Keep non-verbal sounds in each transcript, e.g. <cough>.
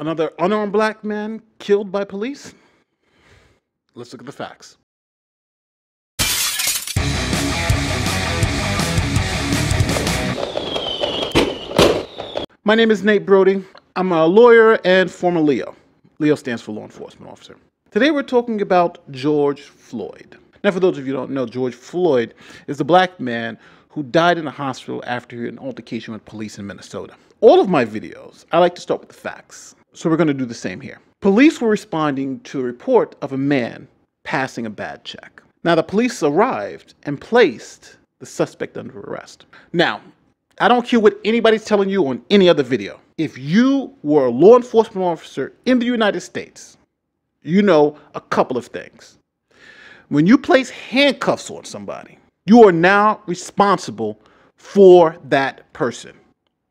Another unarmed black man killed by police? Let's look at the facts. My name is Nate Broady. I'm a lawyer and former LEO. LEO stands for law enforcement officer. Today we're talking about George Floyd. Now, for those of you who don't know, George Floyd is the black man who died in a hospital after an altercation with police in Minnesota. All of my videos, I like to start with the facts. So we're going to do the same here. Police were responding to a report of a man passing a bad check. Now, the police arrived and placed the suspect under arrest. Now, I don't care what anybody's telling you on any other video. If you were a law enforcement officer in the United States, you know a couple of things. When you place handcuffs on somebody, you are now responsible for that person.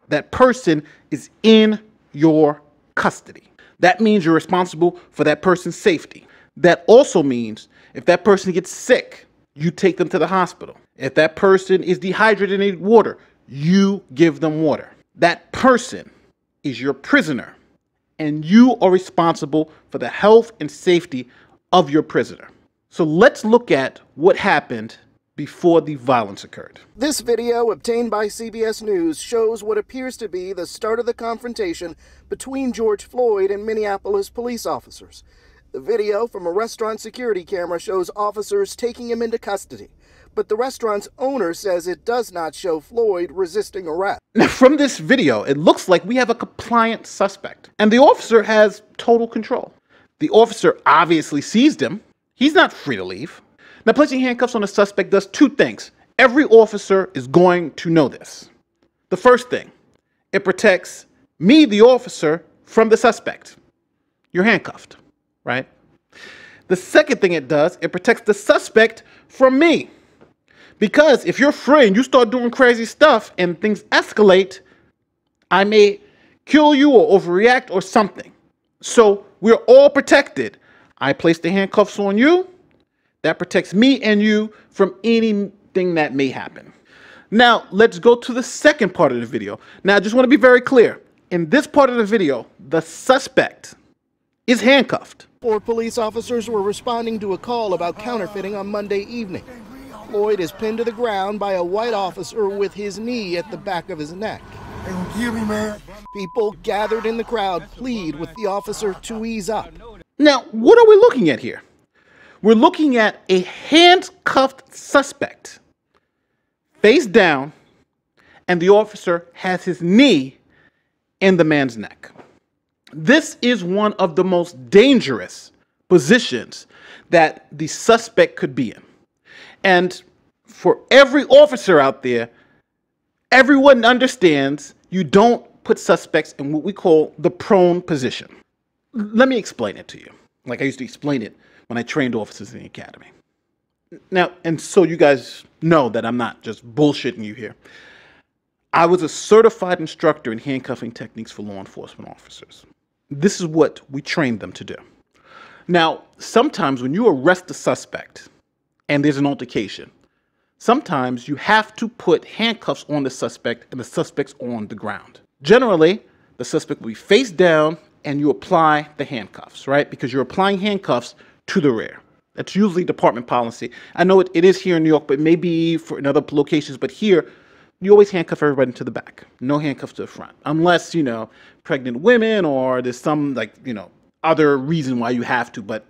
That person is in your custody. That means you're responsible for that person's safety. That also means if that person gets sick, you take them to the hospital. If that person is dehydrated and need water, you give them water. That person is your prisoner, and you are responsible for the health and safety of your prisoner. So let's look at what happened before the violence occurred. This video, obtained by CBS News, shows what appears to be the start of the confrontation between George Floyd and Minneapolis police officers. The video from a restaurant security camera shows officers taking him into custody but the restaurant's owner says it does not show Floyd resisting arrest. <laughs> Now, from this video, it looks like we have a compliant suspect, and the officer has total control. The officer obviously seized him. He's not free to leave. Now, placing handcuffs on a suspect does two things. Every officer is going to know this. The first thing, it protects me, the officer, from the suspect. You're handcuffed, right? The second thing it does, it protects the suspect from me. Because if you're free and you start doing crazy stuff and things escalate, I may kill you or overreact or something. So we're all protected. I place the handcuffs on you. That protects me and you from anything that may happen. Now, let's go to the second part of the video. Now, I just want to be very clear. In this part of the video, the suspect is handcuffed. Four police officers were responding to a call about counterfeiting on Monday evening. Floyd is pinned to the ground by a white officer with his knee at the back of his neck. They gonna kill me, man. People gathered in the crowd plead with the officer to ease up. Now, what are we looking at here? We're looking at a handcuffed suspect, face down, and the officer has his knee in the man's neck. This is one of the most dangerous positions that the suspect could be in. And for every officer out there, everyone understands you don't put suspects in what we call the prone position. Let me explain it to you, like I used to explain it when I trained officers in the academy. Now, and so you guys know that I'm not just bullshitting you here. I was a certified instructor in handcuffing techniques for law enforcement officers. This is what we trained them to do. Now, sometimes when you arrest a suspect, and there's an altercation. Sometimes you have to put handcuffs on the suspect and the suspect's on the ground. Generally, the suspect will be face down and you apply the handcuffs, right? Because you're applying handcuffs to the rear. That's usually department policy. I know it, it is here in New York, but maybe for in other locations, but here, you always handcuff everybody to the back. No handcuffs to the front. Unless, you know, pregnant women or there's some like, you know, other reason why you have to, but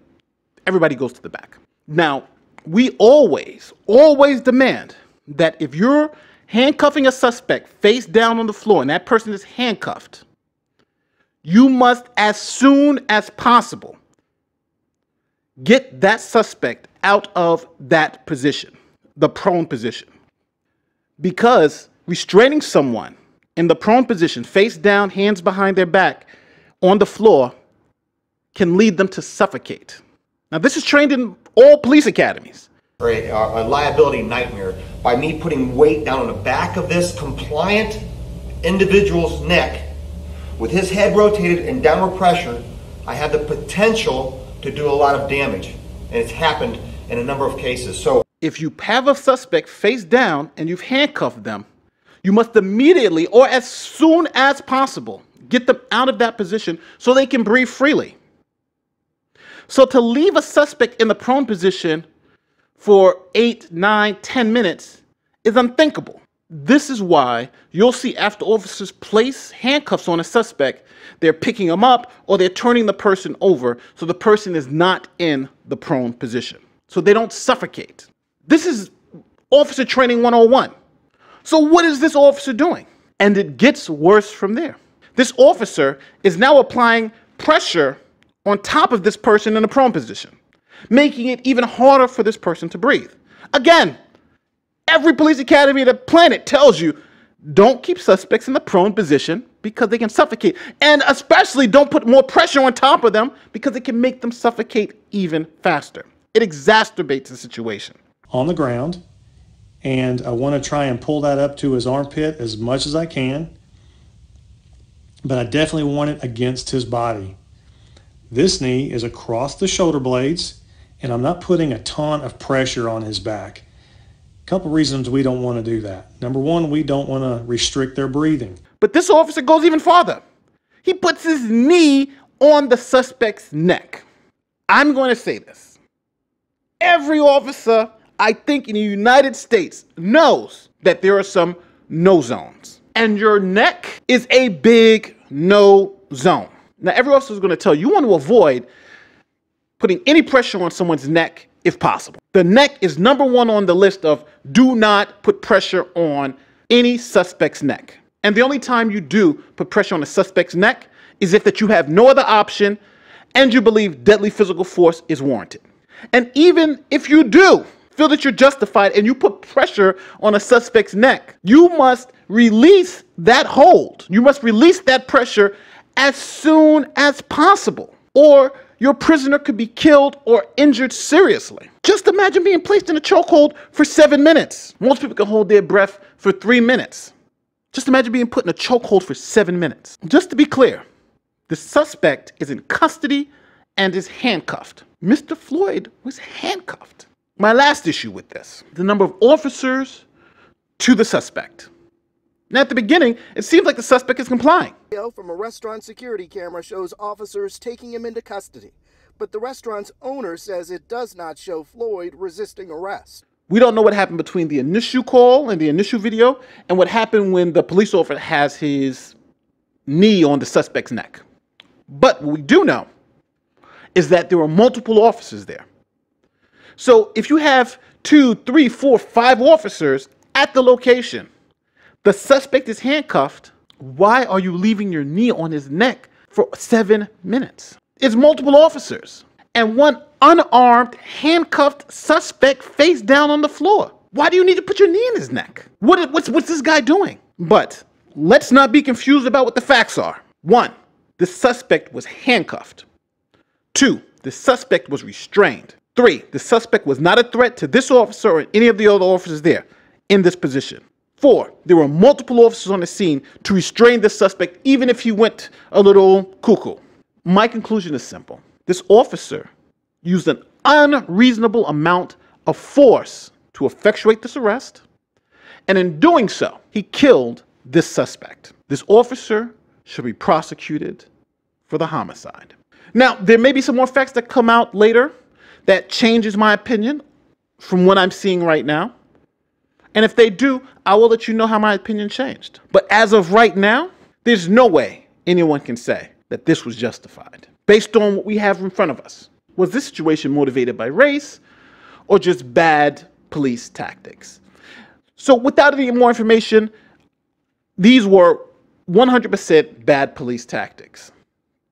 everybody goes to the back. Now, we always, always demand that if you're handcuffing a suspect face down on the floor and that person is handcuffed, you must, as soon as possible, get that suspect out of that position, the prone position. Because restraining someone in the prone position, face down, hands behind their back, on the floor, can lead them to suffocate. Now, this is trained in all police academies. A, uh, a liability nightmare by me putting weight down on the back of this compliant individual's neck with his head rotated and downward pressure. I have the potential to do a lot of damage, and it's happened in a number of cases. So, if you have a suspect face down and you've handcuffed them, you must immediately or as soon as possible get them out of that position so they can breathe freely. So to leave a suspect in the prone position for eight, nine, ten minutes is unthinkable. This is why you'll see after officers place handcuffs on a suspect, they're picking them up or they're turning the person over so the person is not in the prone position. So they don't suffocate. This is officer training 101. So what is this officer doing? And it gets worse from there. This officer is now applying pressure on top of this person in a prone position, making it even harder for this person to breathe. Again, every police academy in the planet tells you don't keep suspects in the prone position because they can suffocate. And especially don't put more pressure on top of them because it can make them suffocate even faster. It exacerbates the situation. On the ground, and I want to try and pull that up to his armpit as much as I can, but I definitely want it against his body. This knee is across the shoulder blades, and I'm not putting a ton of pressure on his back. Couple reasons we don't want to do that. Number one, we don't want to restrict their breathing. But this officer goes even farther. He puts his knee on the suspect's neck. I'm going to say this. Every officer, I think, in the United States knows that there are some no zones. And your neck is a big no zone. Now, every officer is going to tell you you want to avoid putting any pressure on someone's neck if possible. The neck is number one on the list of do not put pressure on any suspect's neck. And the only time you do put pressure on a suspect's neck is if that you have no other option and you believe deadly physical force is warranted. And even if you do feel that you're justified and you put pressure on a suspect's neck, you must release that hold. You must release that pressure as soon as possible, or your prisoner could be killed or injured seriously. Just imagine being placed in a chokehold for seven minutes. Most people can hold their breath for three minutes. Just imagine being put in a chokehold for seven minutes. Just to be clear, the suspect is in custody and is handcuffed. Mr. Floyd was handcuffed. My last issue with this the number of officers to the suspect. Now, at the beginning, it seems like the suspect is complying. Video from a restaurant security camera shows officers taking him into custody, but the restaurant's owner says it does not show Floyd resisting arrest. We don't know what happened between the initial call and the initial video and what happened when the police officer has his knee on the suspect's neck. But what we do know is that there were multiple officers there. So if you have two, three, four, five officers at the location, the suspect is handcuffed. Why are you leaving your knee on his neck for seven minutes? It's multiple officers and one unarmed, handcuffed suspect face down on the floor. Why do you need to put your knee in his neck? What, what's, what's this guy doing? But let's not be confused about what the facts are. One, the suspect was handcuffed. Two, the suspect was restrained. Three, the suspect was not a threat to this officer or any of the other officers there in this position. Four, there were multiple officers on the scene to restrain the suspect, even if he went a little cuckoo. My conclusion is simple this officer used an unreasonable amount of force to effectuate this arrest, and in doing so, he killed this suspect. This officer should be prosecuted for the homicide. Now, there may be some more facts that come out later that changes my opinion from what I'm seeing right now. And if they do, I will let you know how my opinion changed. But as of right now, there's no way anyone can say that this was justified based on what we have in front of us. Was this situation motivated by race or just bad police tactics? So, without any more information, these were 100% bad police tactics.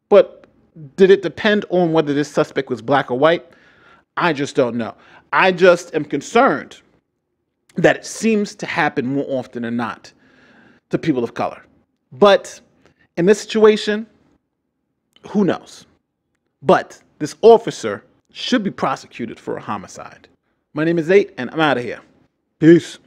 But did it depend on whether this suspect was black or white? I just don't know. I just am concerned that it seems to happen more often than not to people of color. But in this situation, who knows? But this officer should be prosecuted for a homicide. My name is Nate, and I'm out of here. Peace.